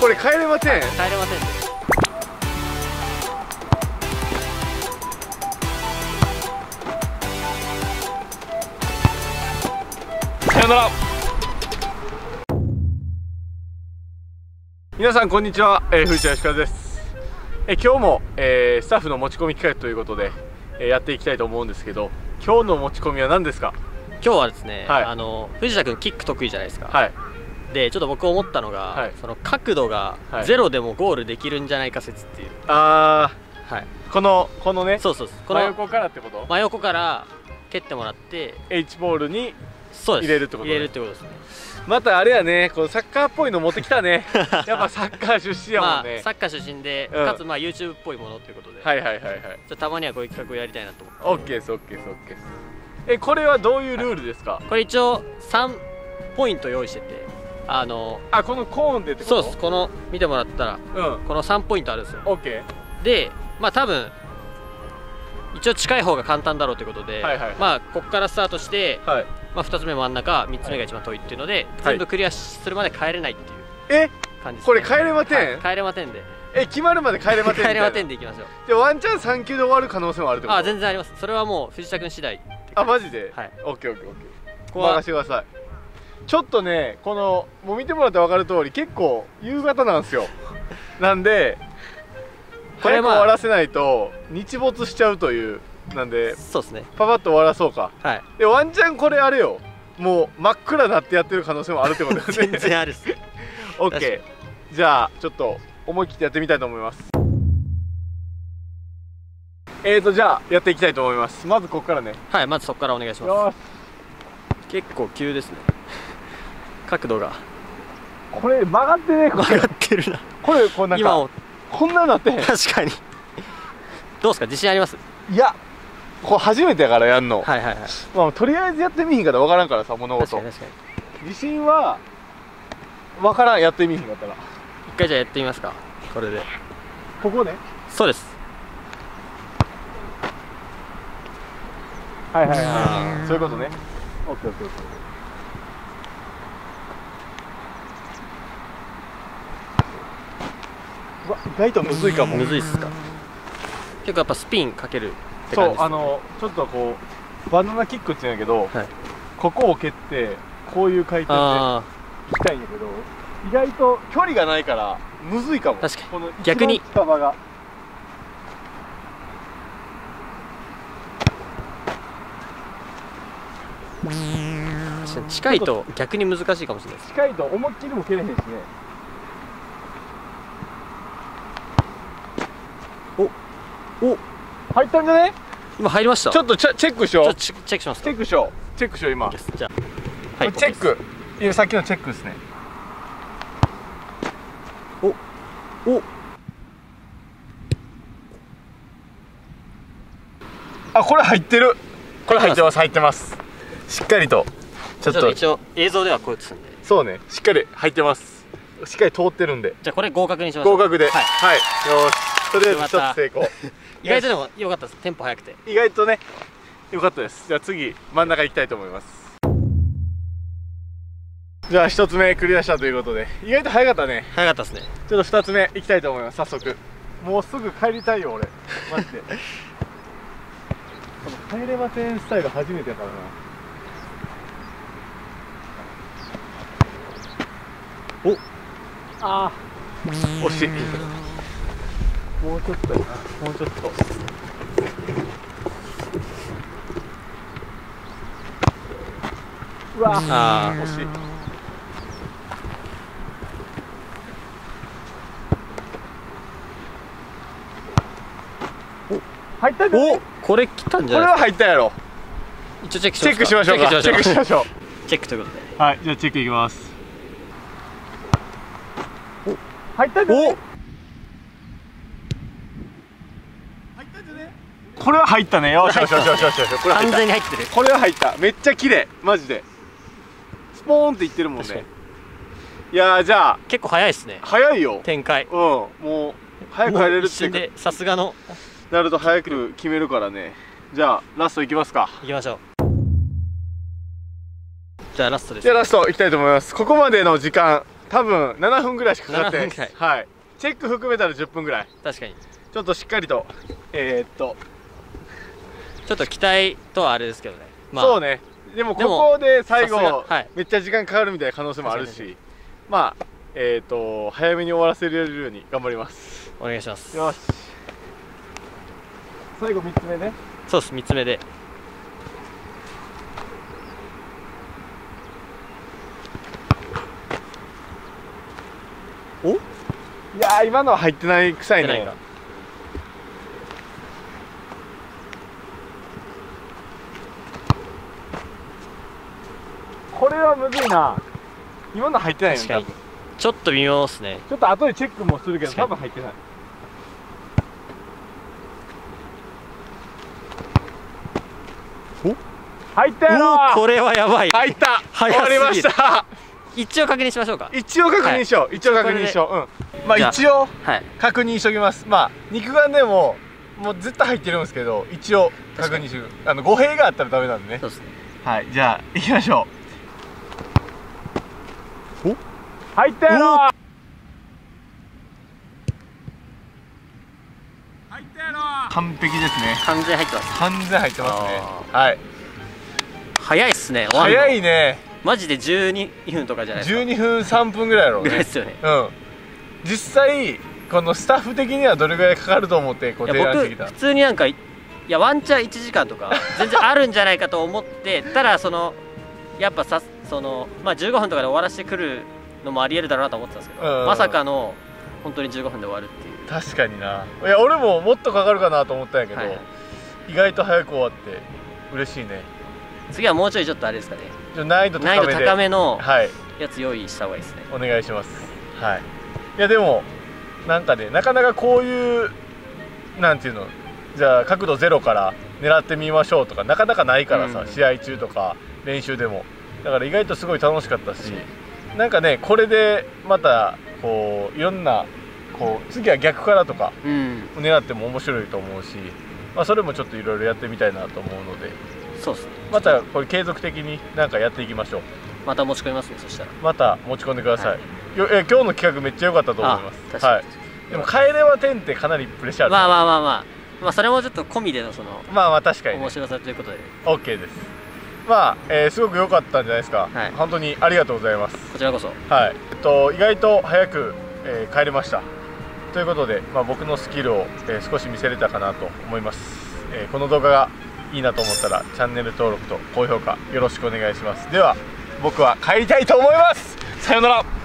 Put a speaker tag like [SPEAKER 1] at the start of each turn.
[SPEAKER 1] これ帰れません。
[SPEAKER 2] 帰れませんね。
[SPEAKER 1] さよなら。皆さんこんにちは、えー、藤田吉和です、えー今日も、えースタッフの持ち込み企画ということで、えーやっていきたいと思うんですけど今日の持ち込みは何ですか？
[SPEAKER 2] 今日はですね、
[SPEAKER 1] はい。
[SPEAKER 2] あの藤田君キック得意じゃないですか、
[SPEAKER 1] はい
[SPEAKER 2] でちょっと僕思ったのが、
[SPEAKER 1] はい。
[SPEAKER 2] その角度が
[SPEAKER 1] はい。
[SPEAKER 2] ゼロでもゴールできるんじゃないか説っていう、
[SPEAKER 1] あ
[SPEAKER 2] はい、
[SPEAKER 1] ーこのこのね。
[SPEAKER 2] そうそうそう。この
[SPEAKER 1] 真横からってこと？
[SPEAKER 2] 真横から蹴ってもらって
[SPEAKER 1] H ボールに入れるってことね。
[SPEAKER 2] 入れるってことですね。
[SPEAKER 1] またあれやね。このサッカーっぽいの持ってきたね。やっぱサッカー出身やも
[SPEAKER 2] まあ
[SPEAKER 1] んね、
[SPEAKER 2] サッカー出身で、
[SPEAKER 1] うん。
[SPEAKER 2] かつまあ YouTube っぽいものということで、
[SPEAKER 1] はいはいはいはい。
[SPEAKER 2] ちょっとたまにはこういう企画をやりたいなと思って。
[SPEAKER 1] OK です OK です OK です。えこれはどういうルールですか、
[SPEAKER 2] これ一応3ポイント用意しててあの
[SPEAKER 1] あこのコーンでってこと？
[SPEAKER 2] そうです。この見てもらったら
[SPEAKER 1] うん。
[SPEAKER 2] この3ポイントあるんですよ。
[SPEAKER 1] OK
[SPEAKER 2] でまあ多分一応近い方が簡単だろうということで、
[SPEAKER 1] はいはい
[SPEAKER 2] まあここからスタートして、
[SPEAKER 1] はい。
[SPEAKER 2] まあ、2つ目真ん中3つ目が一番遠いっていうので、全部クリアするまで帰れないっていう
[SPEAKER 1] え？
[SPEAKER 2] 感じです、ね、
[SPEAKER 1] これ帰れません？
[SPEAKER 2] はい。帰れませんで。
[SPEAKER 1] え決まるまで帰れません
[SPEAKER 2] 帰れませんでいきましょう
[SPEAKER 1] じゃあワンチャン3球で終わる可能性もあるってこと？
[SPEAKER 2] あ全然あります。それはもう藤田君次第
[SPEAKER 1] あマジで？
[SPEAKER 2] はい。
[SPEAKER 1] オッケーオッケーオッケー。
[SPEAKER 2] ここは
[SPEAKER 1] 任せてくださいちょっとねこのもう見てもらって分かる通り結構夕方なんですよ。なんで
[SPEAKER 2] これまあ
[SPEAKER 1] 早く終わらせないと日没しちゃうというなんで
[SPEAKER 2] そうですね。
[SPEAKER 1] パパッと終わらそうか。
[SPEAKER 2] はい。
[SPEAKER 1] でワンチャンこれあれよ。もう真っ暗なってやってる可能性もあるってことで。す
[SPEAKER 2] 全
[SPEAKER 1] ね
[SPEAKER 2] 然あるっす。
[SPEAKER 1] オッケーじゃあちょっと思い切ってやってみたいと思います。えーとじゃあやっていきたいと思います。まずここからね。
[SPEAKER 2] はいまずそこからお願いしま
[SPEAKER 1] よ
[SPEAKER 2] す結構急ですね角度が。
[SPEAKER 1] しこれ曲がってねこれ
[SPEAKER 2] 曲がってるな。
[SPEAKER 1] これこうなんかこんななって
[SPEAKER 2] 確かに。どうですか？自信あります？
[SPEAKER 1] いやこれ初めてやからやんの、
[SPEAKER 2] はいはいはい。
[SPEAKER 1] まあ、とりあえずやってみひんから分からんからさ物事。
[SPEAKER 2] 確かに
[SPEAKER 1] 自信は分からんやってみひんかったら。
[SPEAKER 2] 一回じゃあやってみますか。これで。
[SPEAKER 1] ここね。
[SPEAKER 2] そうです。
[SPEAKER 1] はいはい
[SPEAKER 2] あ
[SPEAKER 1] そういうことね。オッケーオッケーオッケーうわ意外とむずいかも。
[SPEAKER 2] むずいっすか？結構やっぱスピンかけるって
[SPEAKER 1] そ
[SPEAKER 2] 感じです
[SPEAKER 1] うあのちょっとこうバナナキックって言うんやけど、
[SPEAKER 2] はい。
[SPEAKER 1] ここを蹴ってこういう回転で
[SPEAKER 2] あ
[SPEAKER 1] 行きたいんやけど意外と距離がないからむずいかも。
[SPEAKER 2] 確かに。
[SPEAKER 1] この
[SPEAKER 2] 逆に。
[SPEAKER 1] 近場が。
[SPEAKER 2] 近いと逆に難しいかもしれないです。
[SPEAKER 1] 近いと思いっきりも蹴れへんしね
[SPEAKER 2] お
[SPEAKER 1] 入ったんじゃね？
[SPEAKER 2] 今入りました。
[SPEAKER 1] ちょっとチェックしよう。
[SPEAKER 2] チェックしますか？
[SPEAKER 1] チェックしよう。チェックしよう今、
[SPEAKER 2] じゃあはい
[SPEAKER 1] チェック。いやさっきのチェックですね。
[SPEAKER 2] ですお。
[SPEAKER 1] あこれ入ってる。これ入ってます。入ってますしっかりと。ちょっと。
[SPEAKER 2] ちょっと一応映像ではこう映すんで。
[SPEAKER 1] そうね。しっかり入ってます。しっかり通ってるんで。
[SPEAKER 2] じゃあこれ合格にしましょう。
[SPEAKER 1] 合格で。
[SPEAKER 2] はい。
[SPEAKER 1] はい、よし。とりあえず一つ成功
[SPEAKER 2] 意外とでも良かったです。テンポ速くて。
[SPEAKER 1] 意外とねよかったです。じゃあ次真ん中行きたいと思います。じゃあ一つ目クリアしたということで意外と早かったね。
[SPEAKER 2] 速かったですね。
[SPEAKER 1] ちょっと二つ目行きたいと思います。早速。もうすぐ帰りたいよ俺。マジで。この帰れませんスタイル初めてやからな。お。あー。惜しいもうちょっとやな。もうちょっと。うわ。
[SPEAKER 2] あ
[SPEAKER 1] 惜しい。入ったんじゃない？
[SPEAKER 2] おこれ来たんじ
[SPEAKER 1] これは
[SPEAKER 2] ゃない
[SPEAKER 1] 入ったやろ。
[SPEAKER 2] 一応チェックし
[SPEAKER 1] チェックしましょうか。チェックしましょう
[SPEAKER 2] チェックということで。
[SPEAKER 1] はいじゃあチェックいきます。入ったんじゃない？これは入ったね。よし。よしよしよしよしこれ入
[SPEAKER 2] 完全に入ってる
[SPEAKER 1] これは入った。めっちゃ綺麗。マジで。スポーンっていってるもんね。いやーじゃあ。
[SPEAKER 2] 結構早いですね。
[SPEAKER 1] 早いよ。
[SPEAKER 2] 展開。
[SPEAKER 1] うん。もう早く帰れるって
[SPEAKER 2] でさすがの。
[SPEAKER 1] なると早く決めるからね。じゃあラストいきますか。
[SPEAKER 2] いきましょう。じゃあラストです。
[SPEAKER 1] じゃあラストいきたいと思います。ここまでの時間多分7分ぐらいしかかかってない。です
[SPEAKER 2] 7分ぐ
[SPEAKER 1] はい。チェック含めたら10分ぐらい。
[SPEAKER 2] 確かに。
[SPEAKER 1] ちょっとしっかりとえー、っと、
[SPEAKER 2] ちょっと期待とはあれですけどね。
[SPEAKER 1] そうね。でもここで最後めっちゃ時間かかるみたいな可能性もあるし。まあえー、っと早めに終わらせれるように頑張ります。
[SPEAKER 2] お願いします。
[SPEAKER 1] よし。最後3つ目ね。
[SPEAKER 2] そうです3つ目で。お？
[SPEAKER 1] いやー今のは入ってない臭いね
[SPEAKER 2] 入ってないか
[SPEAKER 1] これはむずいな。今の入ってないよね
[SPEAKER 2] 確かに。
[SPEAKER 1] 多分。
[SPEAKER 2] ちょっと微妙ですね。
[SPEAKER 1] ちょっと後でチェックもするけど多分入ってない
[SPEAKER 2] お？
[SPEAKER 1] 入ったやろ
[SPEAKER 2] おーこれはやばい。
[SPEAKER 1] 入った。終わりました。
[SPEAKER 2] 一応確認しましょうか。
[SPEAKER 1] 一応確認しよう、一応確認しよう。うん。ま
[SPEAKER 2] あ
[SPEAKER 1] あ一応
[SPEAKER 2] はい。
[SPEAKER 1] 確認しときます。まあ肉眼でももう絶対入ってるんですけど一応確認しよう。あの語弊があったらダメなんでね。
[SPEAKER 2] そうですね。
[SPEAKER 1] はい。じゃあ行きましょう。お入ったやろ入ったやろ完璧ですね。
[SPEAKER 2] 完全に入ってます。
[SPEAKER 1] 完全入ってますね。はい。
[SPEAKER 2] 早いっすね。
[SPEAKER 1] 早いね。
[SPEAKER 2] マジで12分とかじゃないですか。
[SPEAKER 1] 12分3分ぐらいやろうね。
[SPEAKER 2] ぐらいですよね。
[SPEAKER 1] うん。実際このスタッフ的にはどれぐらいかかると思ってこう提案してきた？
[SPEAKER 2] 普通になんかいやワンチャン1時間とか全然あるんじゃないかと思ってただそのやっぱさそのまあ15分とかで終わらせてくるのもありえるだろうなと思ってたんですけど、
[SPEAKER 1] うん。
[SPEAKER 2] まさかの本当に15分で終わるっていう。
[SPEAKER 1] 確かにな。いや俺ももっとかかるかなと思ったんやけど、
[SPEAKER 2] はいはい。
[SPEAKER 1] 意外と早く終わって嬉しいね。
[SPEAKER 2] 次はもうちょいちょっとあれですかね。
[SPEAKER 1] 難易度高めで。
[SPEAKER 2] 高めの
[SPEAKER 1] はい。
[SPEAKER 2] やつ用意した方がいいですね。
[SPEAKER 1] お願いします。はい。いやでもなんかねなかなかこういうなんていうのじゃあ角度ゼロから狙ってみましょうとかなかなかないからさ、
[SPEAKER 2] うん。
[SPEAKER 1] 試合中とか練習でも。だから意外とすごい楽しかったし。なんかねこれでまたこういろんなこう次は逆からとか
[SPEAKER 2] うん。
[SPEAKER 1] 狙っても面白いと思うし、まあ、それもちょっといろいろやってみたいなと思うので。
[SPEAKER 2] そうですね。
[SPEAKER 1] またこれ継続的になんかやっていきましょう。
[SPEAKER 2] また持ち込みますねそしたら。
[SPEAKER 1] また持ち込んでください、
[SPEAKER 2] はい。
[SPEAKER 1] よえ今日の企画めっちゃ良かったと思います。はい、でも楓は点ってかなりプレッシャーある、
[SPEAKER 2] まあまあまあまあ。まあそれもちょっと込みでのその
[SPEAKER 1] まあまあ確かに、ね。
[SPEAKER 2] 面、白さということで。
[SPEAKER 1] OK ですまあ、えー、すごく良かったんじゃないですか、
[SPEAKER 2] はい、
[SPEAKER 1] 本当にありがとうございます。
[SPEAKER 2] こちらこそ。
[SPEAKER 1] はい、えっと、意外と早く、えー、帰れました。ということで、まあ、僕のスキルを、えー、少し見せれたかなと思います、えこの動画がいいなと思ったらチャンネル登録と高評価よろしくお願いします。では僕は帰りたいと思います。さようなら。